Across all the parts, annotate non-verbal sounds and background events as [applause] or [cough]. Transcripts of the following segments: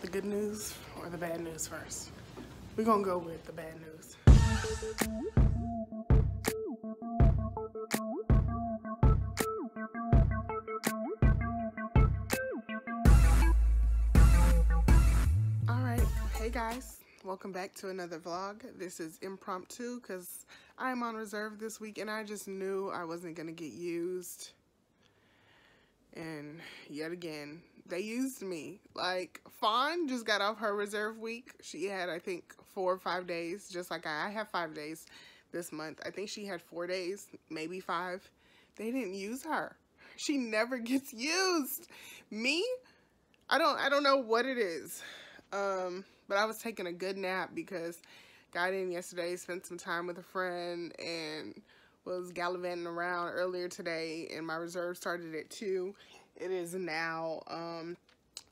with the good news or the bad news first? We're gonna go with the bad news. All right, hey guys, welcome back to another vlog. This is impromptu because I'm on reserve this week and I just knew I wasn't gonna get used. And yet again, they used me. Like Fawn just got off her reserve week. She had, I think, four or five days, just like I. I have five days this month. I think she had four days, maybe five. They didn't use her. She never [laughs] gets used. Me, I don't I don't know what it is. Um, but I was taking a good nap because got in yesterday, spent some time with a friend and was gallivanting around earlier today and my reserve started at 2. It is now um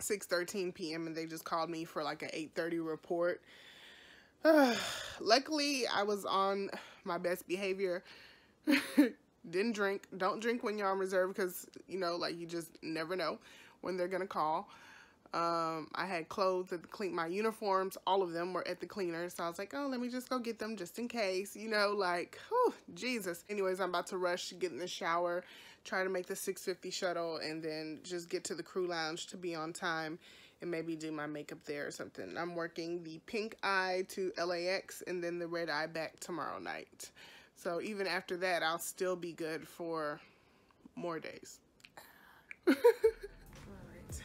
6:13 p.m. and they just called me for like an 8:30 report. [sighs] luckily, I was on my best behavior. [laughs] Didn't drink. Don't drink when you're on reserve because, you know, like you just never know when they're going to call. Um, I had clothes at the clean, my uniforms, all of them were at the cleaner. So I was like, oh, let me just go get them just in case, you know, like, whew, Jesus. Anyways, I'm about to rush, to get in the shower, try to make the 650 shuttle, and then just get to the crew lounge to be on time and maybe do my makeup there or something. I'm working the pink eye to LAX and then the red eye back tomorrow night. So even after that, I'll still be good for more days. [laughs] All right,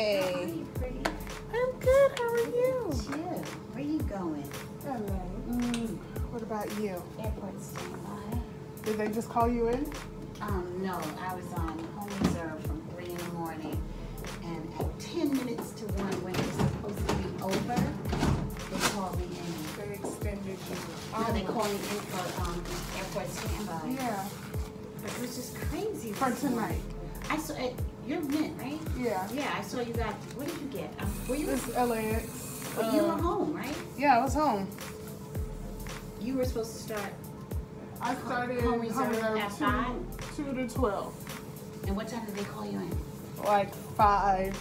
Hey, Hey, pretty. I'm good. How are you? Chill. Where are you going? Hello. Mm, What about you? airport standby. Did they just call you in? Um, no, I was on home reserve from three in the morning, and at ten minutes to one, when it was supposed to be over, they called me in. They extended you. No, they called me in for um airport standby. Yeah, But it was just crazy. for tonight. I saw it. You're mint, right? Yeah. Yeah, I saw you got. What did you get? Um, were you? This LAX. but you were um, home, right? Yeah, I was home. You were supposed to start. I started Home reserve reserve at two, five? two to twelve. And what time did they call you in? Like five.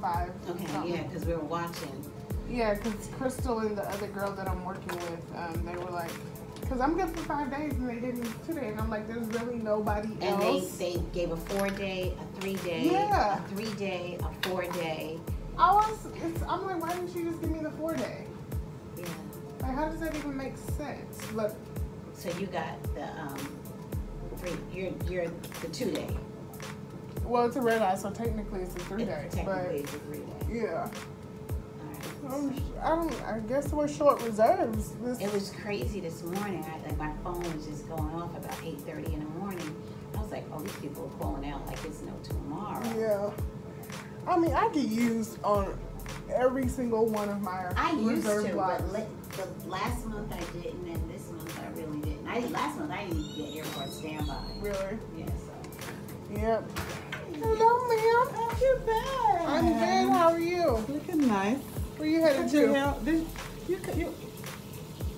Five. Okay, something. yeah, because we were watching. Yeah, because Crystal and the other girl that I'm working with, um, they were like, because I'm good for five days and they didn't today. And I'm like, there's really nobody And they, else. they gave a four day, a three day, Yeah. a three day, a four day. I was, it's, I'm like, why didn't you just give me the four day? Yeah. Like, how does that even make sense? But So you got the um three you're you're the two day. Well, it's a red eye, so technically it's a three day. It- Technically it's a three day. Yeah, I don't. I guess we're short reserves. This, It was crazy this morning. I like my phone was just going off about eight thirty in the morning. I was like, oh, these people are calling out like it's no tomorrow. yeah. I mean, I get used on every single one of my I used reserve to, blocks. but la- the last month I didn't, and this month I really didn't. I last month I didn't even get airport standby. Really? Yeah, so. Yep. Hello, ma'am. How you been? I'm good. How are you? Looking nice. Where you had Did you, to? help? Did you, cut- you,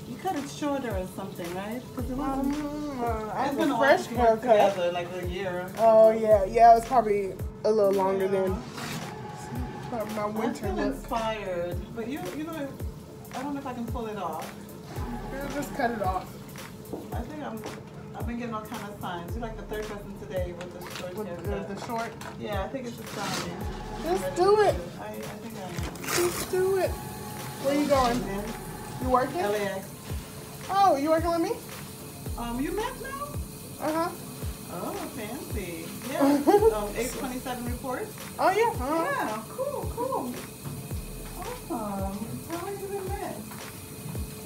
you cut it shorter or something, right? Because it wasn't. Um, uh, I been a fresh while since we worked haircut. Together, like a year. Oh yeah, yeah. It's probably a little longer Yeah. than my I winter feel look. inspired, but you, you know, I don't know if I can pull it off. Just cut it off I think I'm. I've been getting all kind of signs. You're like the third person today with the short with haircut. the, the short. yeah, I think it's a sign. Just do it. I, I think I am. Just do it. Where are you going? Then You working? LAX. Oh, you working with me? Um, you met now? Uh huh. Oh, fancy. [laughs] Yeah. um, 827 report. Oh yeah. Uh-huh. Yeah, cool, cool. Awesome. How long have you been met?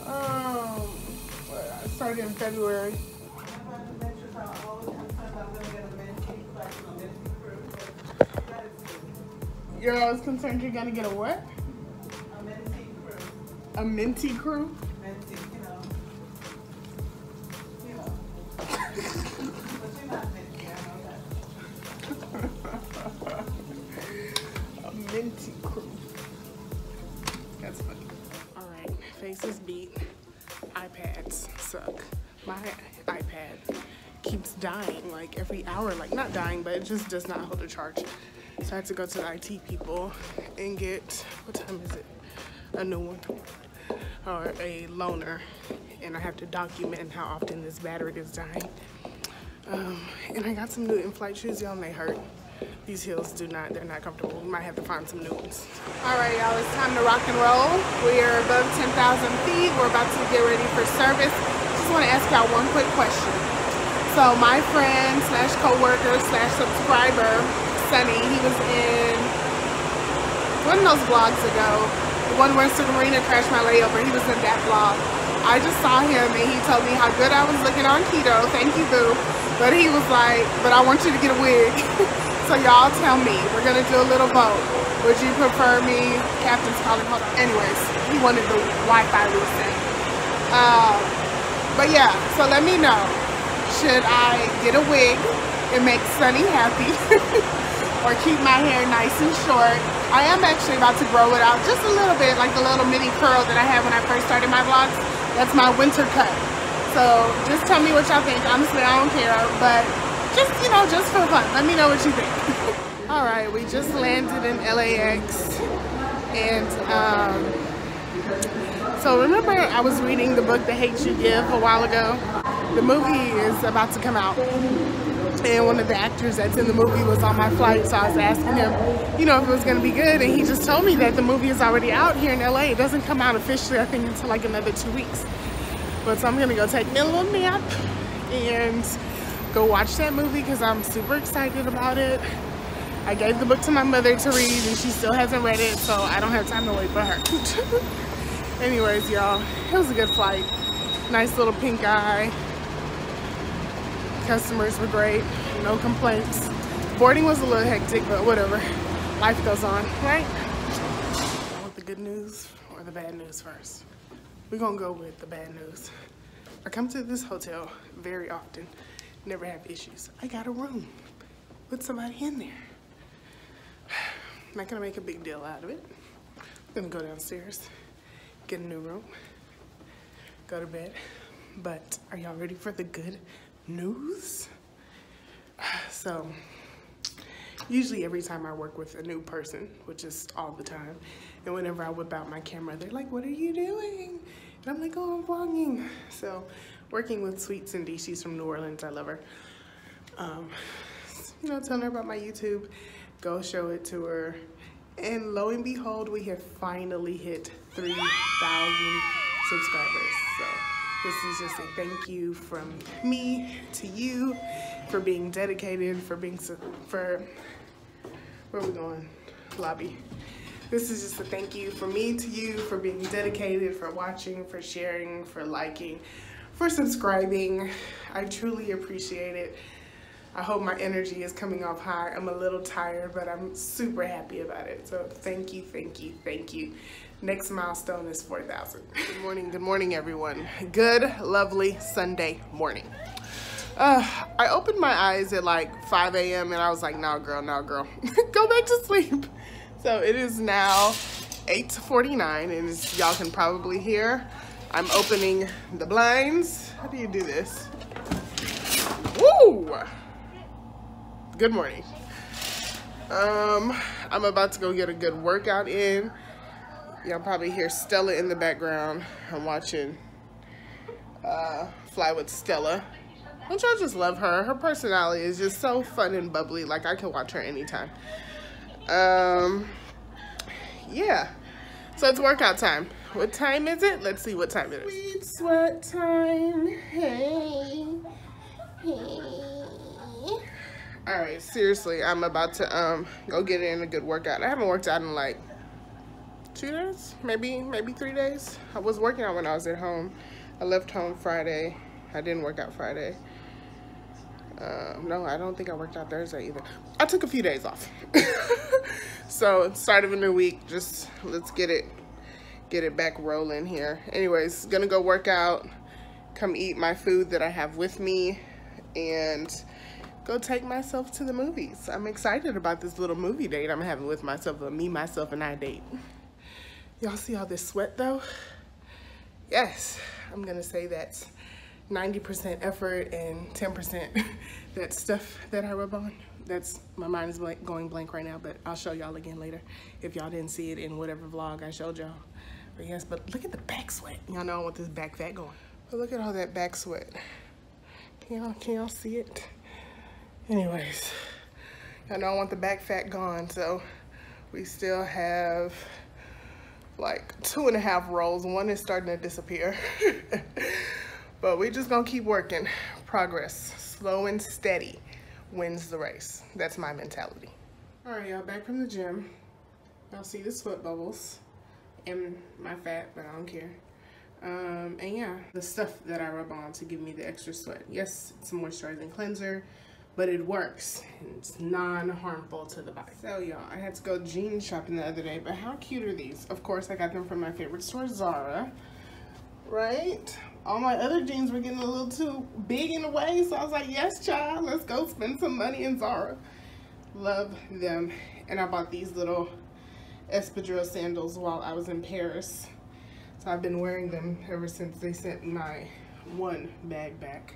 Um, I started in February. You're always concerned you're gonna get a what? A minty crew. A minty crew? You know. You know. but you're not I know that. a minty crew. That's funny. Alright, faces beat. iPads suck. My iPad dying like every hour, like not dying, but it just does not hold a charge. So I had to go to the IT people and get, what time is it? A new one or a loaner and I have to document how often this battery is dying. Um, and I got some new in-flight shoes, y'all, they hurt. These heels do not, they're not comfortable. We might have to find some new ones. All right, y'all, it's time to rock and roll. We are above 10,000 feet. We're about to get ready for service. Just wanna ask y'all one quick question. So my friend slash co-worker slash subscriber, Sunny, he was in one of those vlogs ago, the one where Marina crashed my layover, he was in that vlog. I just saw him and he told me how good I was looking on keto. Thank you, boo. But he was like, but I want you to get a wig. [laughs] so y'all tell me, we're gonna do a little vote. Would you prefer me, Captain's calling, hold on. Anyways, he wanted the Wi-Fi reset. Um, but yeah, so let me know. Should I get a wig and make Sunny happy? [laughs] or keep my hair nice and short? I am actually about to grow it out just a little bit, like the little mini curl that I had when I first started my vlogs. That's my winter cut. So just tell me what y'all think. Honestly, I don't care, but just, you know, just for fun. Let me know what you think. [laughs] All right, we just landed in LAX. And um, so remember I was reading the book The Hate You Give a while ago? The movie is about to come out. And one of the actors that's in the movie was on my flight so I was asking him you know if it was going to be good. And he just told me that the movie is already out here in LA it doesn't come out officially I think until like another two weeks. But so I'm gonna go take a little nap and go watch that movie because I'm super excited about it. I gave the book to my mother to read and she still hasn't read it so I don't have time to wait for her. [laughs] Anyways y'all it was a good flight. Nice little pink eye Customers were great, no complaints. Boarding was a little hectic, but whatever. Life goes on, right? I want the good news or the bad news first. We're gonna go with the bad news. I come to this hotel very often, never have issues. I got a room with somebody in there. I'm [sighs] not gonna make a big deal out of it. I'm gonna go downstairs, get a new room, go to bed. But are y'all ready for the good news. So usually every time I work with a new person, which is all the time, and whenever I whip out my camera, they're like, what are you doing? And I'm like, oh, I'm vlogging. So working with Sweet Cindy, she's from New Orleans, I love her. Um, you know, telling her about my YouTube, go show it to her. And lo and behold, we have finally hit 3,000 subscribers. This is just a thank you from me to you for being dedicated, for being, for, where we going? Lobby. This is just a thank you from me to you for being dedicated, for watching, for sharing, for liking, for subscribing. I truly appreciate it. I hope my energy is coming off high. I'm a little tired, but I'm super happy about it. So thank you, thank you, thank you. Next milestone is 4,000. Good morning, good morning, everyone. Good, lovely Sunday morning. Uh, I opened my eyes at like 5 a.m. and I was like, no, girl, no, girl. [laughs] Go back to sleep. So it is now 8.49 and y'all can probably hear, I'm opening the blinds. How do you do this? Woo! Good morning. Um, I'm about to go get a good workout in. Y'all probably hear Stella in the background. I'm watching uh, Fly with Stella. Don't y'all just love her? Her personality is just so fun and bubbly. Like, I can watch her anytime. Um, yeah. So it's workout time. What time is it? Let's see what time it is. Sweet sweat time. Hey. Hey. All right, seriously, I'm about to um go get in a good workout. I haven't worked out in like two days, maybe maybe three days. I was working out when I was at home. I left home Friday. I didn't work out Friday. Um, no, I don't think I worked out Thursday either. I took a few days off. [laughs] so start of a new week, just let's get it get it back rolling here. Anyways, gonna go work out, come eat my food that I have with me, and go take myself to the movies. I'm excited about this little movie date I'm having with myself, a me, myself, and I date. Y'all see all this sweat though? Yes, I'm gonna say that 90% effort and 10% [laughs] that stuff that I rub on. That's, my mind is blank, going blank right now, but I'll show y'all again later if y'all didn't see it in whatever vlog I showed y'all. But yes, but look at the back sweat. Y'all know I want this back fat going. But look at all that back sweat. Can y'all, can y'all see it? Anyways, y'all know I want the back fat gone, so we still have like two and a half rolls. One is starting to disappear. [laughs] but we're just gonna keep working. Progress, slow and steady wins the race. That's my mentality. All right, y'all, back from the gym. Y'all see the sweat bubbles and my fat, but I don't care. Um, and yeah, the stuff that I rub on to give me the extra sweat. Yes, it's a moisturizing cleanser, but it works. It's non-harmful to the body. So y'all, I had to go jean shopping the other day, but how cute are these? Of course, I got them from my favorite store, Zara, right? All my other jeans were getting a little too big in the way, so I was like, yes, child, let's go spend some money in Zara. Love them. And I bought these little espadrille sandals while I was in Paris. So I've been wearing them ever since they sent my one bag back.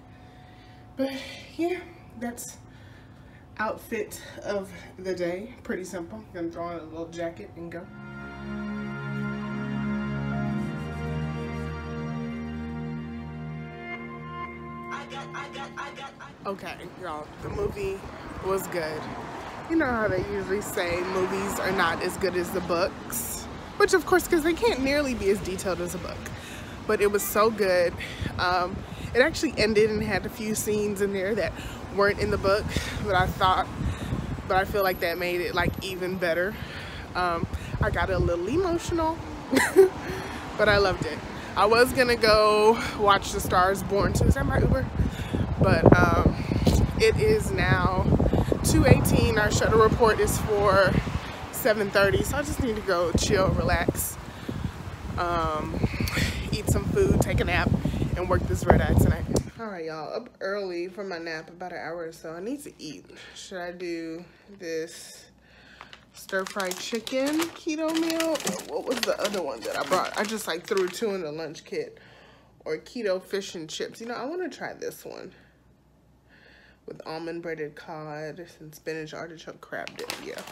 But yeah, that's outfit of the day. Pretty simple. Gonna throw on a little jacket and go. Okay, y'all, the movie was good. You know how they usually say movies are not as good as the books? Which of course, because they can't nearly be as detailed as a book. But it was so good. Um, it actually ended and had a few scenes in there that weren't in the book, but I thought, but I feel like that made it like even better. Um, I got a little emotional, [laughs] but I loved it. I was gonna go watch The Stars Born too. Is that my Uber? But um, it is now 2.18. Our shuttle report is for 7.30. So I just need to go chill, relax, um, eat some food, take a nap, and work this red eye tonight. All right, y'all, up early for my nap, about an hour or so. I need to eat. Should I do this stir-fried chicken keto meal? What was the other one that I brought? I just like threw two in the lunch kit. Or keto fish and chips. You know, I want to try this one with almond breaded cod and spinach artichoke crab dip. Yeah.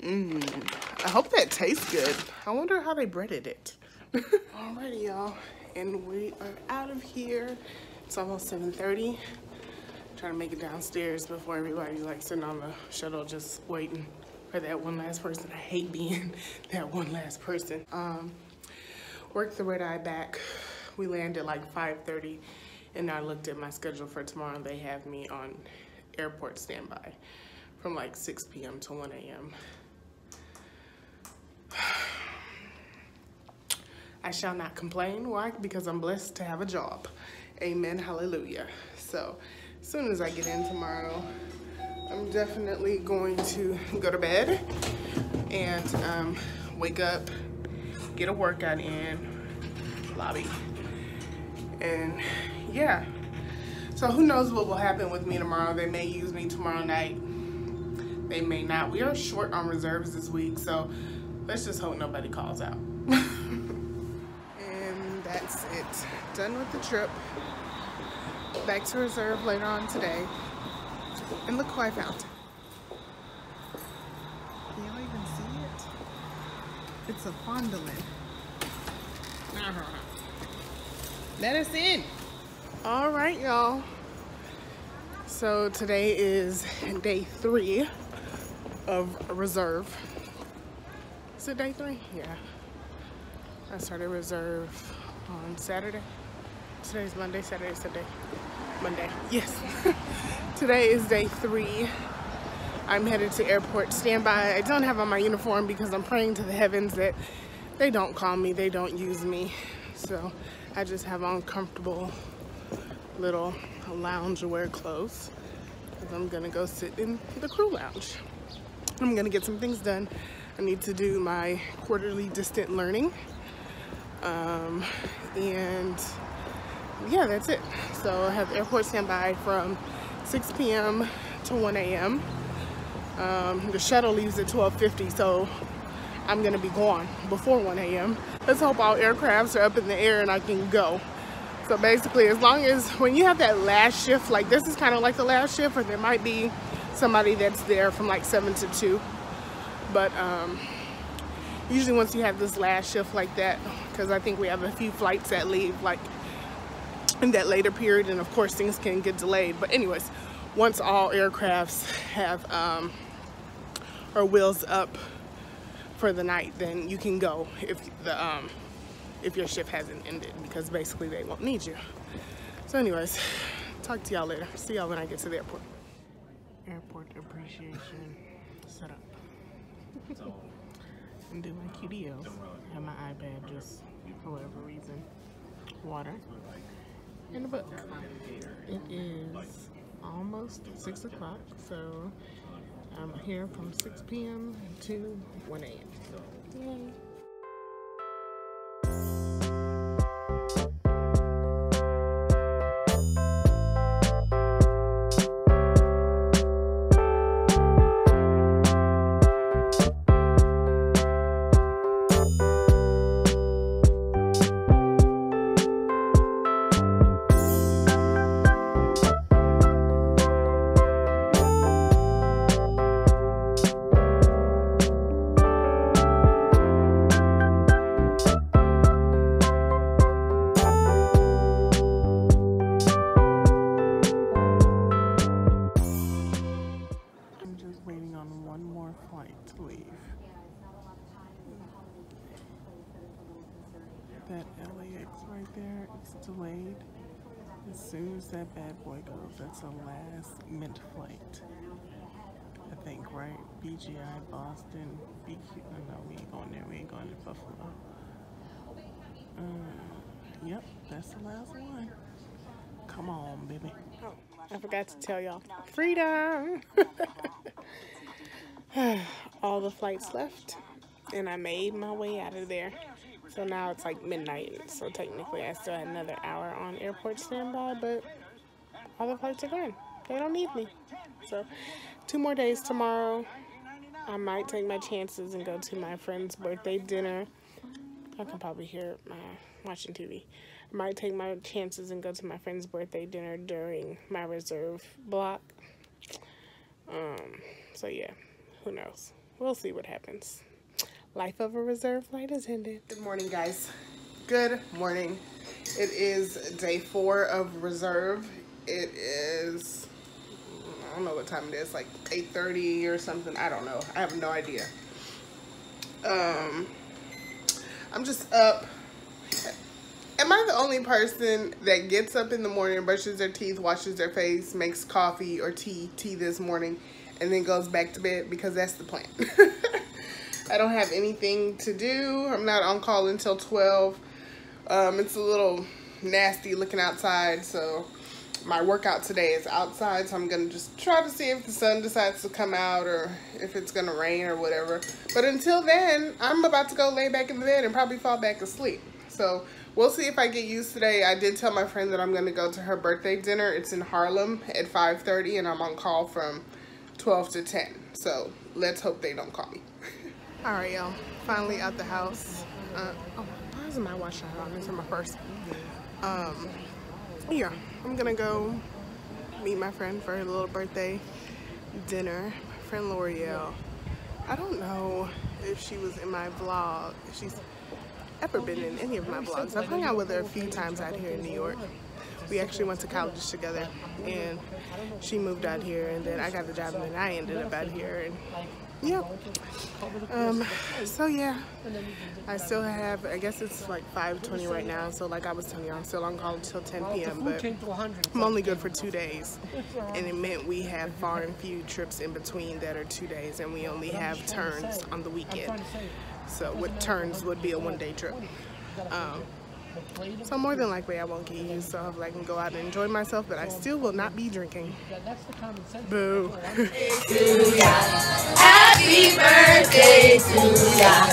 Mmm. I hope that tastes good. I wonder how they breaded it. [laughs] Alrighty, y'all. And we are out of here. It's almost 7.30. Trying to make it downstairs before everybody like sitting on the shuttle just waiting for that one last person. I hate being [laughs] that one last person. Um, worked the red eye back. We landed like 5.30 and I looked at my schedule for tomorrow. They have me on airport standby from like 6 p.m. to 1 a.m. I shall not complain. Why? Because I'm blessed to have a job. Amen. Hallelujah. So as soon as I get in tomorrow, I'm definitely going to go to bed and um, wake up, get a workout in, lobby, and yeah. So who knows what will happen with me tomorrow. They may use me tomorrow night. They may not. We are short on reserves this week, so let's just hope nobody calls out. [laughs] that's it. Done with the trip. Back to reserve later on today. And look who I found. Can y'all even see it? It's a fondant. [laughs] Let us in. All right, y'all. So today is day three of reserve. Is it day three? Yeah. I started reserve on Saturday. Today's Monday, Saturday, Sunday, Monday. Yes. [laughs] today is day three. I'm headed to airport standby. I don't have on my uniform because I'm praying to the heavens that they don't call me, they don't use me. So I just have on comfortable little loungewear clothes I'm gonna go sit in the crew lounge. I'm gonna get some things done. I need to do my quarterly distant learning. Um, and yeah, that's it. So I have the airport standby from 6 p.m. to 1 a.m. Um, the shuttle leaves at 12.50, so I'm gonna be gone before 1 a.m. Let's hope all aircrafts are up in the air and I can go So basically, as long as when you have that last shift, like this is kind of like the last shift, or there might be somebody that's there from like 7 to 2. But um, usually once you have this last shift like that, because I think we have a few flights that leave like in that later period, and of course things can get delayed. But anyways, once all aircrafts have um, or wheels up for the night, then you can go if the um, if your shift hasn't ended because basically they won't need you. So anyways, talk to y'all later. See y'all when I get to the airport. Airport appreciation setup. And do my QDOs. Have my iPad just for whatever reason. Water. And a book. It is almost 6 o'clock, so I'm here from 6 p.m. to 1 a.m. Yay. Delayed. As soon as that bad boy goes, that's a last mint flight. I think, right? BGI, Boston, BQ. No, we ain't going there. We ain't going to Buffalo. Uh, yep, that's the last one. Come on, baby. Oh, I forgot to tell y'all. Freedom! [laughs] All the flights left, and I made my way out of there. So now it's like midnight, so technically I still had another hour on airport standby, but all the flights are gone. They don't need me. So two more days tomorrow. I might take my chances and go to my friend's birthday dinner. I can probably hear my watching TV. I might take my chances and go to my friend's birthday dinner during my reserve block. Um, so yeah, who knows? We'll see what happens. Life of a reserve flight has ended. Good morning, guys. Good morning. It is day four of reserve. It is, I don't know what time it is, like 8.30 or something. I don't know. I have no idea. Um, I'm just up. Am I the only person that gets up in the morning, brushes their teeth, washes their face, makes coffee or tea, tea this morning, and then goes back to bed? Because that's the plan. [laughs] I don't have anything to do. I'm not on call until 12. Um, it's a little nasty looking outside, so my workout today is outside, so I'm gonna just try to see if the sun decides to come out or if it's gonna rain or whatever. But until then, I'm about to go lay back in the bed and probably fall back asleep. So we'll see if I get used today. I did tell my friend that I'm gonna go to her birthday dinner. It's in Harlem at 5.30 and I'm on call from 12 to 10. So let's hope they don't call me. [laughs] All right, y'all. Finally out the house. Uh, oh, why isn't my watch not on? This is my first. Um, yeah, I'm gonna go meet my friend for her little birthday dinner. My friend L'Oreal. I don't know if she was in my vlog. If she's ever been in any of my vlogs. I've hung out with her a few times out here in New York. We actually went to college together, and she moved out here, and then I got the job, and then I ended up out here, and yeah. Um, so yeah, I still have, I guess it's like 5.20 right now, so like I was telling you, I'm still on call until 10 p.m., but I'm only good for two days, and it meant we have far and few trips in between that are two days, and we only have turns on the weekend. So with turns would be a one-day trip. Um, so more than likely I won't get used, so hopefully I can go out and enjoy myself, but I still will not be drinking. Boo. Happy birthday to ya.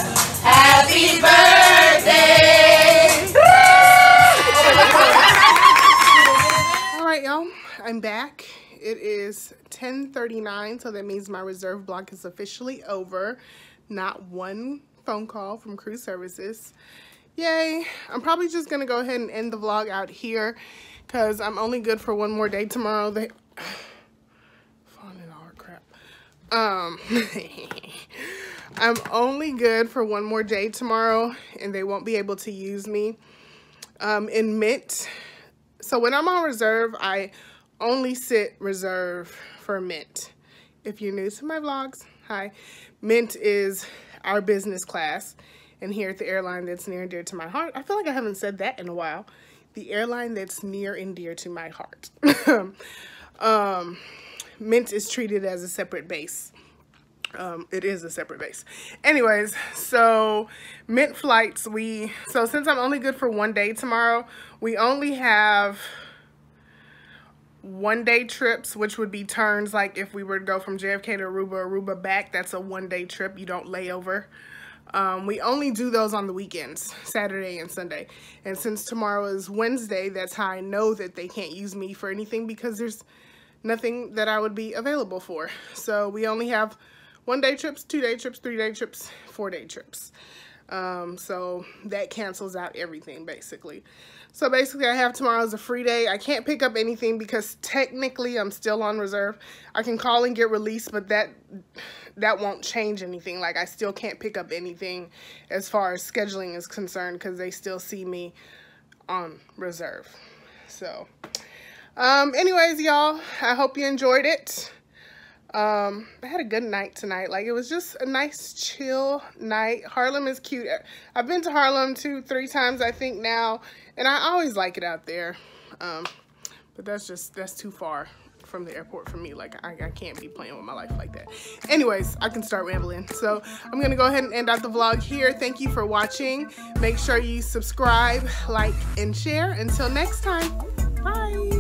Happy birthday. [laughs] All right, y'all, I'm back. It is 10:39, so that means my reserve block is officially over. Not one phone call from crew services. Yay. I'm probably just to go ahead and end the vlog out here because I'm only good for one more day tomorrow. They [sighs] falling in all crap. Um, [laughs] I'm only good for one more day tomorrow and they won't be able to use me um, in Mint. So when I'm on reserve, I only sit reserve for Mint. If you're new to my vlogs, hi. Mint is our business class and here at the airline that's near and dear to my heart. I feel like I haven't said that in a while. The airline that's near and dear to my heart. [laughs] um, Mint is treated as a separate base. Um, it is a separate base. Anyways, so Mint flights, we, so since I'm only good for one day tomorrow, we only have one day trips, which would be turns like if we were to go from JFK to Aruba, Aruba back, that's a one day trip. You don't lay over. Um, we only do those on the weekends, Saturday and Sunday. And since tomorrow is Wednesday, that's how I know that they can't use me for anything because there's nothing that I would be available for. So we only have one day trips, two day trips, three day trips, four day trips. Um, so that cancels out everything basically. So basically I have tomorrow as a free day. I can't pick up anything because technically I'm still on reserve. I can call and get released, but that that won't change anything. Like I still can't pick up anything as far as scheduling is concerned because they still see me on reserve. So um, anyways, y'all, I hope you enjoyed it. Um, I had a good night tonight. Like, it was just a nice, chill night. Harlem is cute. I've been to Harlem two, three times, I think, now. And I always like it out there. Um, but that's just, that's too far from the airport for me. Like, I, I can't be playing with my life like that. Anyways, I can start rambling. So, I'm to go ahead and end out the vlog here. Thank you for watching. Make sure you subscribe, like, and share. Until next time, bye.